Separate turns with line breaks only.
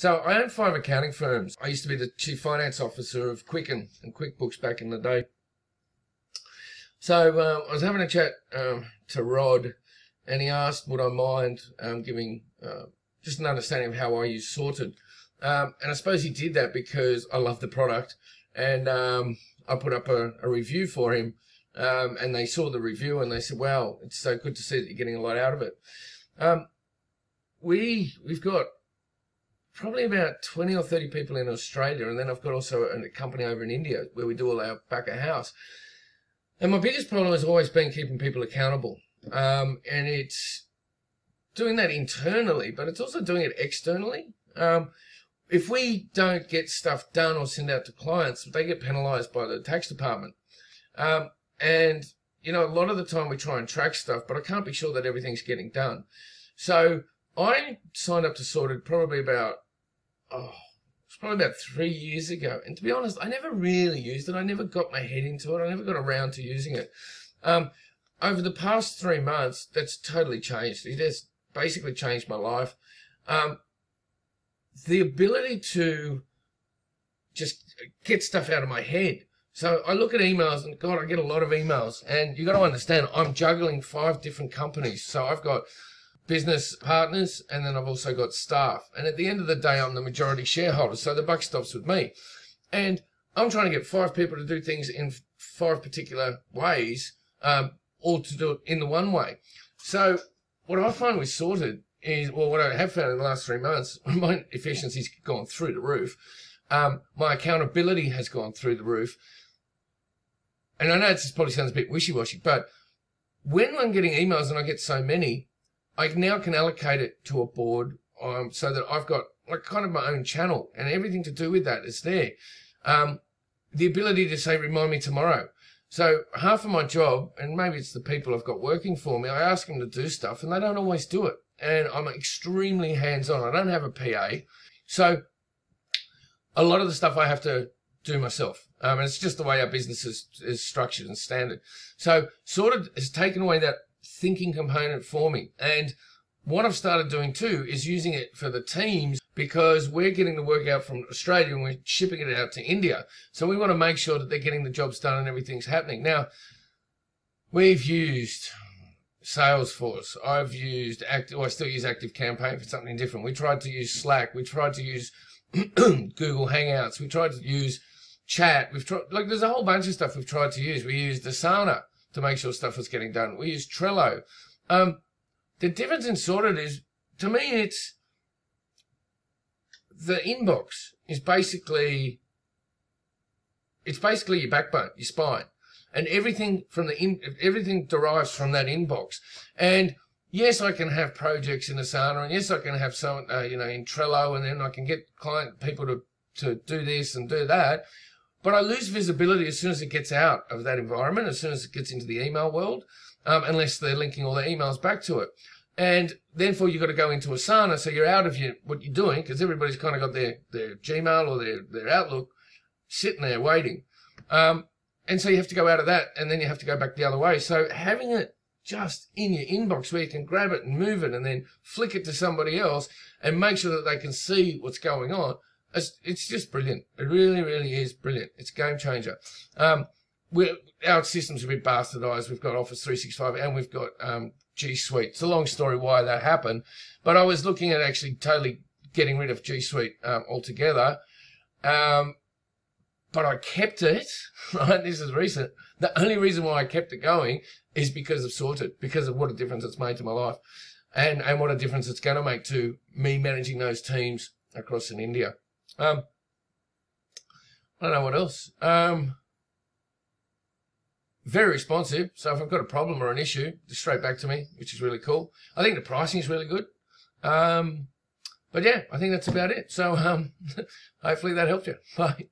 So I own five accounting firms. I used to be the chief finance officer of Quicken and QuickBooks back in the day. So um, I was having a chat um, to Rod, and he asked would I mind um, giving uh, just an understanding of how I use Sortd. Um, and I suppose he did that because I love the product, and um, I put up a, a review for him. Um, and they saw the review and they said, "Wow, it's so good to see that you're getting a lot out of it." we we've got probably about 20 or 30 people in Australia. And then I've got also a company over in India where we do all our back of house. And my biggest problem has always been keeping people accountable. Um, and it's doing that internally, but it's also doing it externally. Um, if we don't get stuff done or send out to clients, they get penalized by the tax department. Um, and, you know, a lot of the time we try and track stuff, but I can't be sure that everything's getting done. So I signed up to Sortd probably about, oh, it's probably about three years ago. And to be honest, I never really used it. I never got my head into it. I never got around to using it. Um, over the past three months, that's totally changed. It has basically changed my life. Um, the ability to just get stuff out of my head. So I look at emails and God, I get a lot of emails. And you got to understand, I'm juggling five different companies. So I've got business partners, and then I've also got staff. And at the end of the day, I'm the majority shareholder, so the buck stops with me. And I'm trying to get five people to do things in five particular ways, um, or to do it in the one way. So what I find with Sortd is, well, what I have found in the last three months, my efficiency's gone through the roof. Um, my accountability has gone through the roof. And I know this probably sounds a bit wishy-washy, but when I'm getting emails and I get so many, I now can allocate it to a board um, so that I've got like kind of my own channel and everything to do with that is there. Um, the ability to say, remind me tomorrow. So half of my job, and maybe it's the people I've got working for me, I ask them to do stuff and they don't always do it. And I'm extremely hands on. I don't have a PA. So a lot of the stuff I have to do myself. Um, and it's just the way our business is, is structured and standard. So Sortd has taken away that thinking component for me. And what I've started doing too is using it for the teams because we're getting the work out from Australia and we're shipping it out to India. So we want to make sure that they're getting the jobs done and everything's happening. Now, we've used Salesforce. I've used Active, well, I still use Active Campaign for something different. We tried to use Slack. We tried to use Google Hangouts. We tried to use chat. We've tried, like, there's a whole bunch of stuff we've tried to use. We used Asana to make sure stuff was getting done. We use Trello. Um, the difference in Sortd is, to me, it's the inbox is basically, it's basically your backbone, your spine, and everything from the in, everything derives from that inbox. And yes, I can have projects in Asana, and yes, I can have some, uh, you know, in Trello, and then I can get client people to to do this and do that. But I lose visibility as soon as it gets out of that environment, as soon as it gets into the email world, um, unless they're linking all their emails back to it. And therefore, you've got to go into Asana, so you're out of your, what you're doing, because everybody's kind of got their, their Gmail or their, their Outlook sitting there waiting. Um, and so you have to go out of that, and then you have to go back the other way. So having it just in your inbox where you can grab it and move it and then flick it to somebody else and make sure that they can see what's going on it's, it's just brilliant. It really, really is brilliant. It's a game changer. Um, we our systems have been bastardized. We've got Office 365 and we've got um, G Suite. It's a long story why that happened, but I was looking at actually totally getting rid of G Suite um, altogether. Um, but I kept it, right? This is recent. The only reason why I kept it going is because of Sortd, because of what a difference it's made to my life and, and what a difference it's going to make to me managing those teams across in India. Um, I don't know what else. Um, very responsive. So if I've got a problem or an issue, just straight back to me, which is really cool. I think the pricing is really good. Um, but yeah, I think that's about it. So um, hopefully that helped you. Bye.